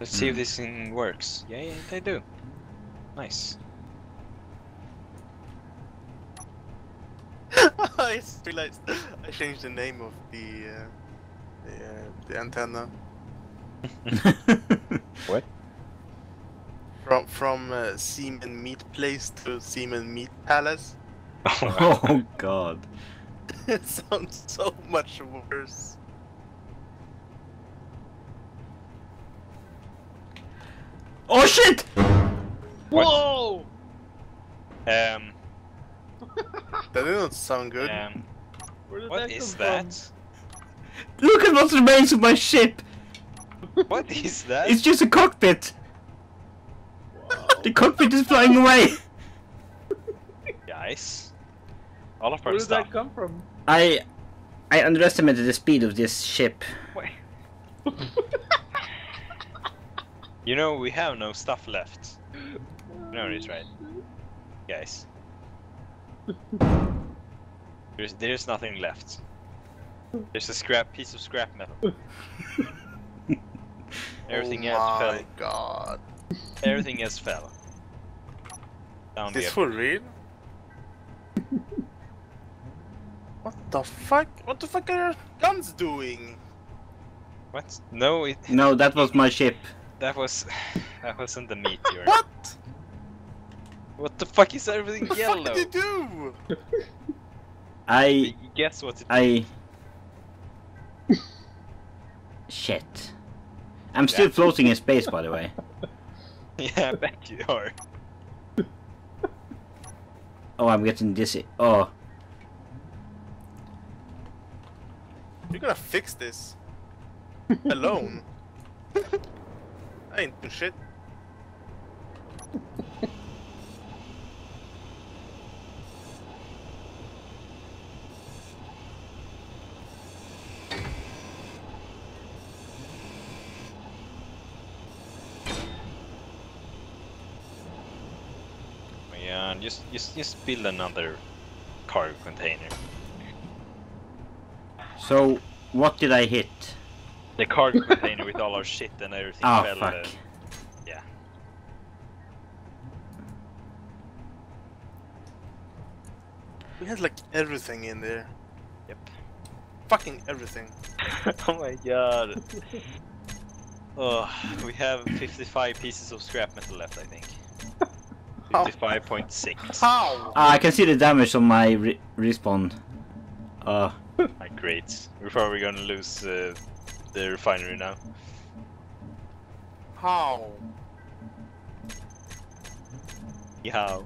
Let's see if Hmm. this thing works. Yeah, yeah, they do. Nice. I just realized I changed the name of the uh, the, uh, the antenna What? from from uh, Seaman Meat Place to Seaman Meat Palace. oh god. it sounds so much worse. Oh shit! Whoa! Um, That didn't sound good. um, what that is come that? Look at what remains of my ship! What is that? It's just a cockpit! Wow. The cockpit is flying away! Guys. All of our Where did stuff. that come from? I I underestimated the speed of this ship. You know, we have no stuff left. No, it's right. Guys. There's, there's nothing left. There's a scrap piece of scrap metal. Everything else fell. oh else my fell. god. Everything else fell. Down This for real? what the fuck? What the fuck are your guns doing? What? No, it No, that was my ship. That was that wasn't the meteor. What? What the fuck is everything What yellow? What did you do? I Guess what it I Shit. I'm still Yeah. floating in space by the way. Yeah, I bet you are. Oh I'm getting dizzy. Oh. You're gonna fix this. Alone. I ain't doing shit. Yeah, and just just just build another cargo container. So what did I hit? The cargo container with all our shit and everything Oh fell. fuck. uh, yeah. We had like everything in there. Yep. Fucking everything. oh my god. Oh, we have 55 pieces of scrap metal left, I think. How? 55.6. How? Ah, I can see the damage on my re respawn. Uh, Ah, great. We're probably gonna lose uh, the refinery now. How? Yeah.